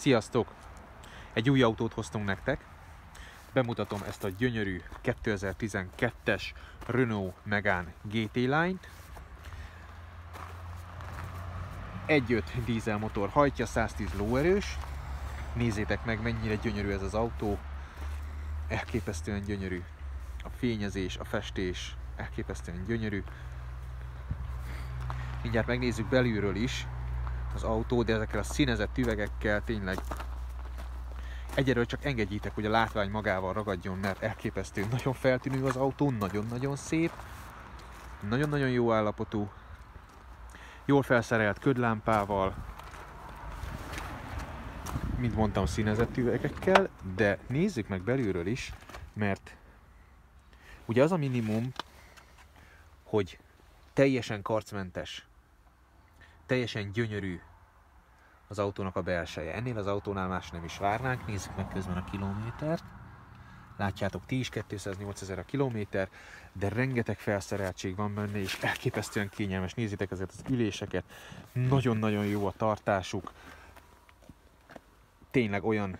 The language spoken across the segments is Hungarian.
Sziasztok! Egy új autót hoztunk nektek. Bemutatom ezt a gyönyörű 2012-es Renault Megane GT Line-t. 1.5 dízel motor hajtja, 110 lóerős. Nézzétek meg, mennyire gyönyörű ez az autó. Elképesztően gyönyörű. A fényezés, a festés elképesztően gyönyörű. Mindjárt megnézzük belülről is, az autó, de ezekkel a színezett üvegekkel tényleg egyelőre csak engedjétek, hogy a látvány magával ragadjon, mert elképesztő, nagyon feltűnő az autó, nagyon-nagyon szép, nagyon-nagyon jó állapotú, jól felszerelt ködlámpával, mint mondtam, színezett üvegekkel, de nézzük meg belülről is, mert ugye az a minimum, hogy teljesen karcmentes teljesen gyönyörű az autónak a belseje. Ennél az autónál más nem is várnánk, nézzük meg közben a kilométert. Látjátok ti is 208 ezer a kilométer, de rengeteg felszereltség van benne, és elképesztően kényelmes. Nézzétek ezeket az üléseket, nagyon-nagyon jó a tartásuk. Tényleg olyan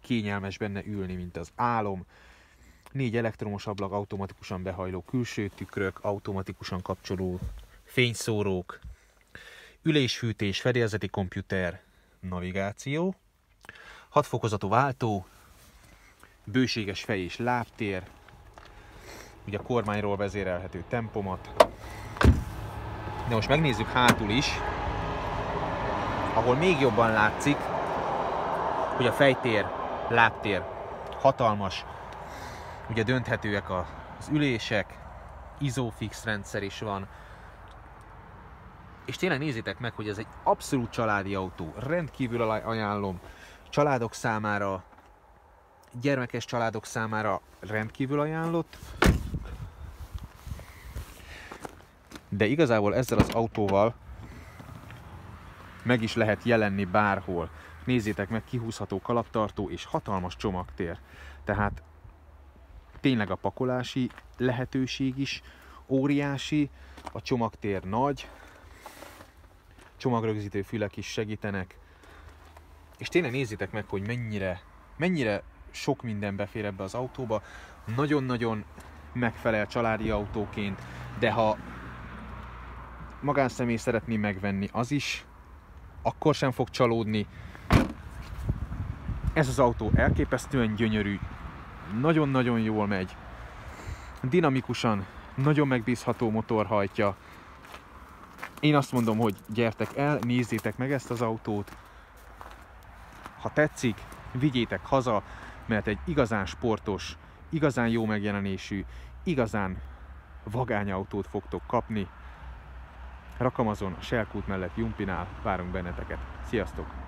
kényelmes benne ülni, mint az álom. Négy elektromos ablak, automatikusan behajló külső tükrök, automatikusan kapcsoló fényszórók, ülésfűtés, fedélzeti komputer, navigáció, 6 fokozatú váltó, bőséges fej és lábtér, ugye a kormányról vezérelhető tempomat. De most megnézzük hátul is, ahol még jobban látszik, hogy a fejtér, lábtér hatalmas, ugye dönthetőek az ülések, Isofix rendszer is van, és tényleg nézzétek meg, hogy ez egy abszolút családi autó. Rendkívül ajánlom. Családok számára, gyermekes családok számára rendkívül ajánlott. De igazából ezzel az autóval meg is lehet jelenni bárhol. Nézzétek meg, kihúzható kalaptartó és hatalmas csomagtér. Tehát tényleg a pakolási lehetőség is óriási, a csomagtér nagy, csomagrögzítő fülek is segítenek. És tényleg nézzétek meg, hogy mennyire, mennyire sok minden befér ebbe az autóba. Nagyon-nagyon megfelel családi autóként, de ha magánszemély szeretné megvenni, az is akkor sem fog csalódni. Ez az autó elképesztően gyönyörű, nagyon-nagyon jól megy, dinamikusan, nagyon megbízható motor hajtja, én azt mondom, hogy gyertek el, nézzétek meg ezt az autót. Ha tetszik, vigyétek haza, mert egy igazán sportos, igazán jó megjelenésű, igazán vagány autót fogtok kapni. Rakamazon, a Selkút mellett Jumpinál várunk benneteket. Sziasztok!